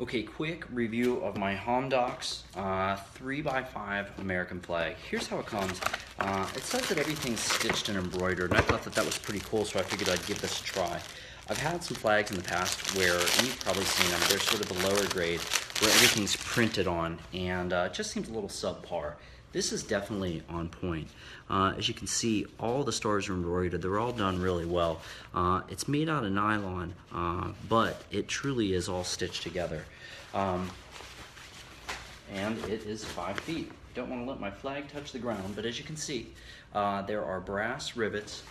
Okay, quick review of my Homdox uh, 3x5 American flag. Here's how it comes. Uh, it says that everything's stitched and embroidered, and I thought that that was pretty cool, so I figured I'd give this a try. I've had some flags in the past where, you've probably seen them, they're sort of a lower grade, where everything's printed on, and uh, it just seems a little subpar. This is definitely on point. Uh, as you can see, all the stars are embroidered. They're all done really well. Uh, it's made out of nylon, uh, but it truly is all stitched together. Um, and it is five feet. Don't want to let my flag touch the ground, but as you can see, uh, there are brass rivets,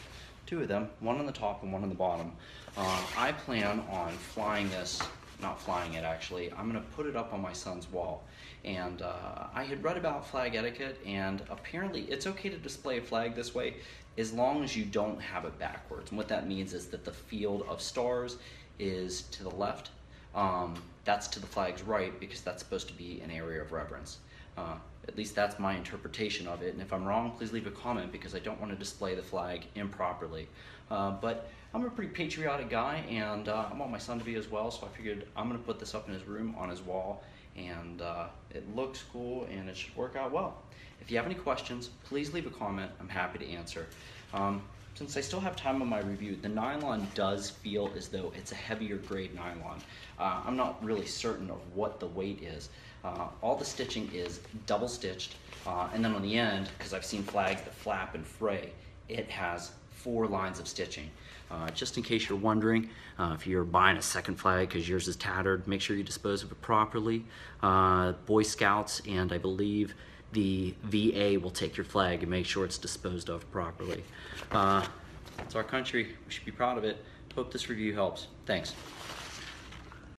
two of them, one on the top and one on the bottom. Uh, I plan on flying this not flying it actually. I'm gonna put it up on my son's wall. And uh, I had read about flag etiquette, and apparently it's okay to display a flag this way as long as you don't have it backwards. And what that means is that the field of stars is to the left. Um, that's to the flag's right because that's supposed to be an area of reverence. Uh, at least that's my interpretation of it. And if I'm wrong, please leave a comment because I don't want to display the flag improperly. Uh, but I'm a pretty patriotic guy and uh, I want my son to be as well, so I figured I'm going to put this up in his room on his wall and uh, it looks cool and it should work out well. If you have any questions, please leave a comment. I'm happy to answer. Um, since I still have time on my review, the nylon does feel as though it's a heavier grade nylon. Uh, I'm not really certain of what the weight is. Uh, all the stitching is double stitched, uh, and then on the end, because I've seen flags that flap and fray, it has four lines of stitching. Uh, just in case you're wondering, uh, if you're buying a second flag because yours is tattered, make sure you dispose of it properly. Uh, Boy Scouts and I believe the VA will take your flag and make sure it's disposed of properly. Uh, it's our country. We should be proud of it. Hope this review helps. Thanks.